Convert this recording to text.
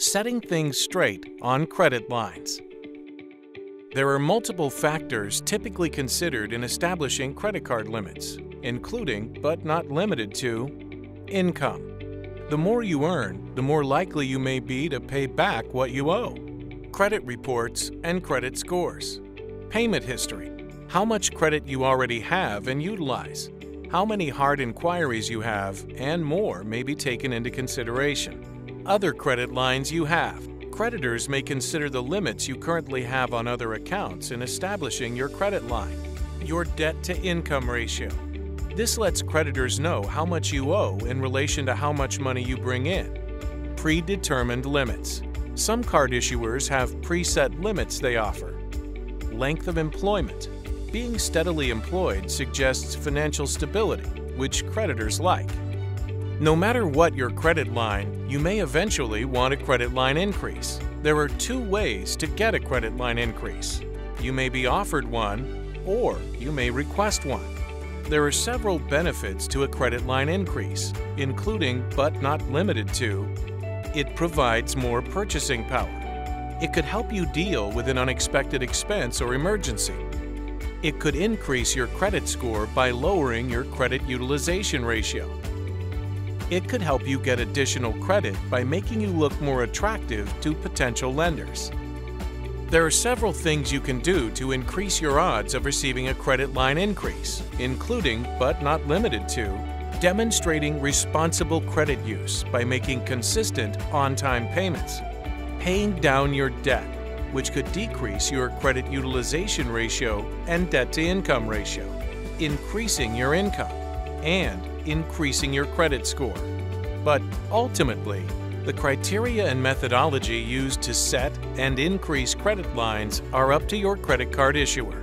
Setting things straight on credit lines. There are multiple factors typically considered in establishing credit card limits, including, but not limited to, income. The more you earn, the more likely you may be to pay back what you owe. Credit reports and credit scores. Payment history. How much credit you already have and utilize. How many hard inquiries you have, and more may be taken into consideration other credit lines you have. Creditors may consider the limits you currently have on other accounts in establishing your credit line. Your debt to income ratio. This lets creditors know how much you owe in relation to how much money you bring in. Predetermined limits. Some card issuers have preset limits they offer. Length of employment. Being steadily employed suggests financial stability, which creditors like. No matter what your credit line, you may eventually want a credit line increase. There are two ways to get a credit line increase. You may be offered one, or you may request one. There are several benefits to a credit line increase, including but not limited to it provides more purchasing power. It could help you deal with an unexpected expense or emergency. It could increase your credit score by lowering your credit utilization ratio. It could help you get additional credit by making you look more attractive to potential lenders. There are several things you can do to increase your odds of receiving a credit line increase, including, but not limited to, demonstrating responsible credit use by making consistent on-time payments, paying down your debt, which could decrease your credit utilization ratio and debt-to-income ratio, increasing your income, and increasing your credit score. But ultimately, the criteria and methodology used to set and increase credit lines are up to your credit card issuer.